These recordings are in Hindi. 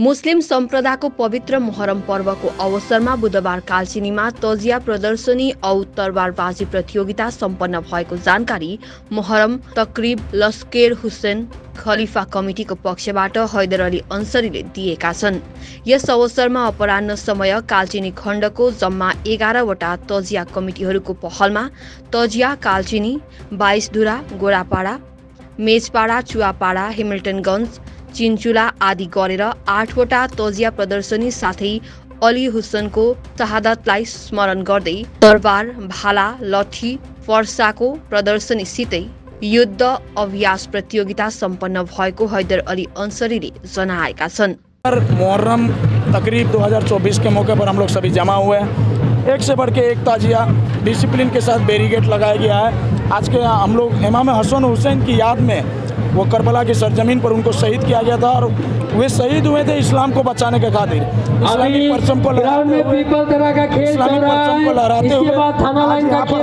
मुस्लिम सम्प्रदायको पवित्र मोहरम पर्वको अवसरमा बुधबार कालचिनीमा तजिया प्रदर्शनी औ तरबारबाजी प्रतियोगिता सम्पन्न भएको जानकारी मोहरम तक्रिब लस्केर हुसेन खलिफा कमिटीको पक्षबाट हैदर अली अन्सरीले दिएका छन्। यस अवसरमा अपराह्न समय कालचिनी खण्डको जम्मा एघारवटा तजिया कमिटीहरूको पहलमा तजिया कालचिनी बाइसधुरा गोरापाडा मेचपाडा चुवापाडा हेमिल्टनगञ्ज चिन्चुला आदि गरेर आठवटा तजिया प्रदर्शनी साथै अली हुसनको शहादतलाई स्मरण गर्दै दरबार, भाला, लठी, फर्साको प्रदर्शनीसितै युद्ध अभ्यास प्रतियोगिता सम्पन्न भएको हैदर अली अन्सरीले जनाएका छन्। मुहर्रम तकरीब 2024 के मौके पर हम लोग सभी जमा हुए हैं। एक से बढ़ के एक ताजिया डिसिप्लिन के साथ बैरिगेट लगाया गया है। आज के हम लोग इमाम हसन हुसैन की याद में वो करबला की सरजमीन पर उनको शहीद किया गया था और वे शहीद हुए थे इस्लाम को बचाने के खातिर। इस्लामी परचम को इस्लामी परचम को लहराते हुए यहाँ पर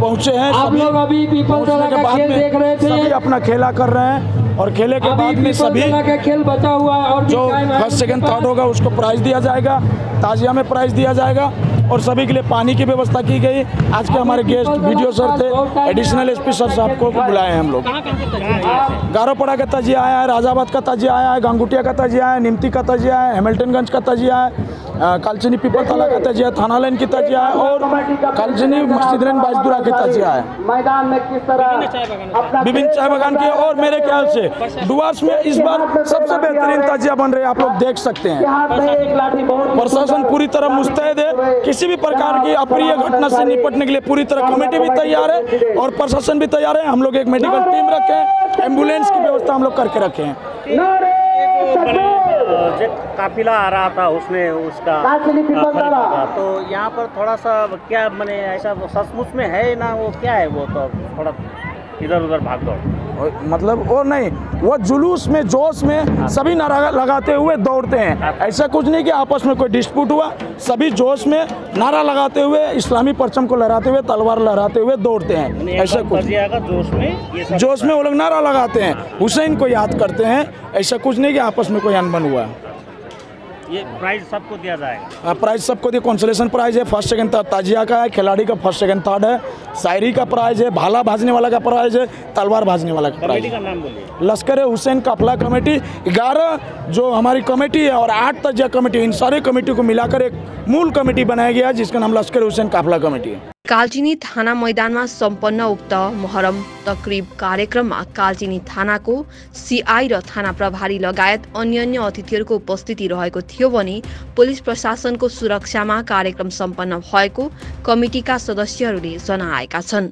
पहुँचे हैं सभी लोग अभी पीपल के बाद में देख रहे थे। सभी अपना खेला कर रहे हैं और खेले के बाद में सभी का खेल बचा हुआ और जो फ़र्स्ट सेकंड थर्ड होगा उसको प्राइज दिया जाएगा ताजिया में प्राइज दिया जाएगा। और सभी के लिए पानी की व्यवस्था की गई। आज के हमारे गेस्ट वीडियो सर थे एडिशनल एसपी सर साहब को बुलाए हैं हम लोग। गारोपड़ा का तजिया आया है राजाबाद का तजिया आया है गांगुटिया का तजिया है निमती का तजिया है हेमिल्टनगंज का तजिया है कालचिनी पीपल ताला का तजिया है थाना लाइन की तजिया है और कालचिनी मस्जिद बाजदुरा की तजिया है। मैदान में किस तरह विभिन्न चाय बागान के। और मेरे ख्याल से डुआर्स में इस बार सबसे बेहतरीन ताजिया बन रहे हैं आप लोग देख सकते हैं। प्रशासन पूरी तरह मुस्तैद है किसी भी प्रकार की अप्रिय घटना से निपटने के लिए पूरी तरह कमेटी भी तैयार है और प्रशासन भी तैयार है। हम लोग एक मेडिकल टीम रखे हैं एंबुलेंस की व्यवस्था हम लोग करके रखे हैं। काफिला आ रहा था उसने उसका। तो यहाँ पर थोड़ा सा क्या मैंने ऐसा सचमुच में है ना वो क्या है वो तो थोड़ा इधर उधर भाग दौड़। मतलब और नहीं वो जुलूस में जोश में सभी नारा लगाते हुए दौड़ते हैं। ऐसा कुछ नहीं कि आपस में कोई डिस्प्यूट हुआ। सभी जोश में नारा लगाते हुए इस्लामी परचम को लहराते हुए तलवार लहराते हुए दौड़ते हैं। ऐसा कुछ जोश में जोश में वो लोग नारा लगाते हैं। हुसैन को याद करते हैं। ऐसा कुछ नहीं कि आपस में कोई अनबन हुआ। है ये प्राइज सबको दिया जाएगा। प्राइज सबको दिया। कॉन्सोलेशन प्राइज है फ़र्स्ट सेकंड थर्ड ताजिया का है खिलाड़ी का फ़र्स्ट सेकंड थर्ड है। शायरी का प्राइज है भाला भाजने वाला का प्राइज है तलवार भाजने वाला का प्राइज का नाम बोलिए। लश्कर हुसैन काफला कमेटी ग्यारह जो हमारी कमेटी है और आठ तजिया कमेटी इन सारे कमेटी को मिलाकर एक मूल कमेटी बनाया गया है जिसका नाम लश्कर हुसैन काफला कमेटी है। कालचिनी थाना मैदानमा सम्पन्न उक्त मोहरम तक्रिब कार्यक्रममा कालचिनी थानाको सिआई र थाना प्रभारी लगायत अन्य अन्य अतिथिहरूको उपस्थिति रहेको थियो भने पुलिस प्रशासनको सुरक्षामा कार्यक्रम सम्पन्न भएको कमिटीका सदस्यहरूले जनाएका छन्।